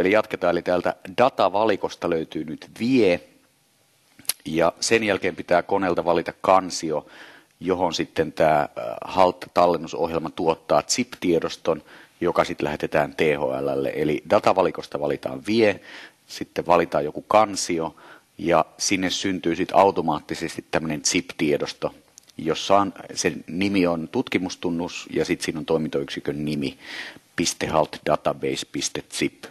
Eli jatketaan, eli täältä datavalikosta löytyy nyt vie, ja sen jälkeen pitää koneelta valita kansio, johon sitten tämä äh, HALT-tallennusohjelma tuottaa zip-tiedoston, joka sitten lähetetään THLlle. Eli datavalikosta valitaan vie, sitten valitaan joku kansio, ja sinne syntyy sitten automaattisesti tämmöinen zip-tiedosto, jossa on, sen nimi on tutkimustunnus ja sitten siinä on toimintoyksikön nimi .halt.database.zip.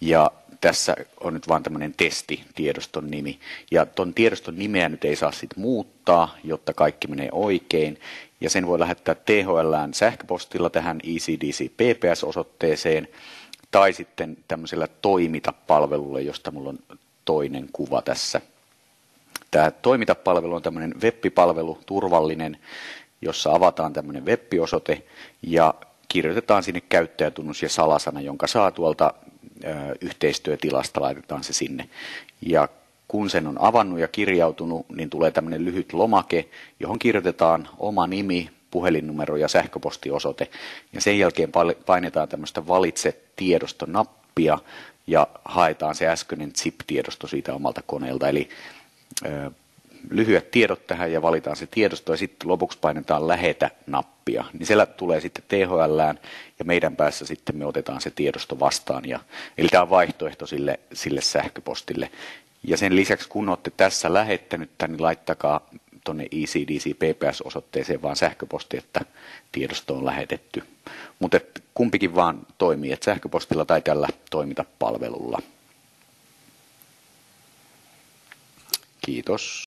Ja tässä on nyt vain tämmöinen testitiedoston nimi. Ja tuon tiedoston nimeä nyt ei saa sitten muuttaa, jotta kaikki menee oikein. Ja sen voi lähettää THLään sähköpostilla tähän ECDC PPS-osoitteeseen tai sitten tämmöisellä toimita-palvelulla, josta mulla on toinen kuva tässä. Tämä toimita-palvelu on tämmöinen web-palvelu, turvallinen, jossa avataan tämmöinen web-osoite ja kirjoitetaan sinne käyttäjätunnus ja salasana, jonka saa tuolta yhteistyötilasta, laitetaan se sinne. Ja kun sen on avannut ja kirjautunut, niin tulee tämmöinen lyhyt lomake, johon kirjoitetaan oma nimi, puhelinnumero ja sähköpostiosoite. Ja sen jälkeen painetaan tämmöistä valitse tiedosto nappia ja haetaan se äskeinen zip-tiedosto siitä omalta koneelta. Eli lyhyet tiedot tähän ja valitaan se tiedosto ja sitten lopuksi painetaan lähetä-nappia. Niin siellä tulee sitten THLään ja meidän päässä sitten me otetaan se tiedosto vastaan. Ja, eli tämä on vaihtoehto sille, sille sähköpostille. Ja sen lisäksi kun olette tässä lähettänyt niin laittakaa tuonne ECDC PPS-osoitteeseen vaan sähköposti, että tiedosto on lähetetty. Mutta kumpikin vaan toimii, että sähköpostilla tai tällä toimita palvelulla. Kiitos.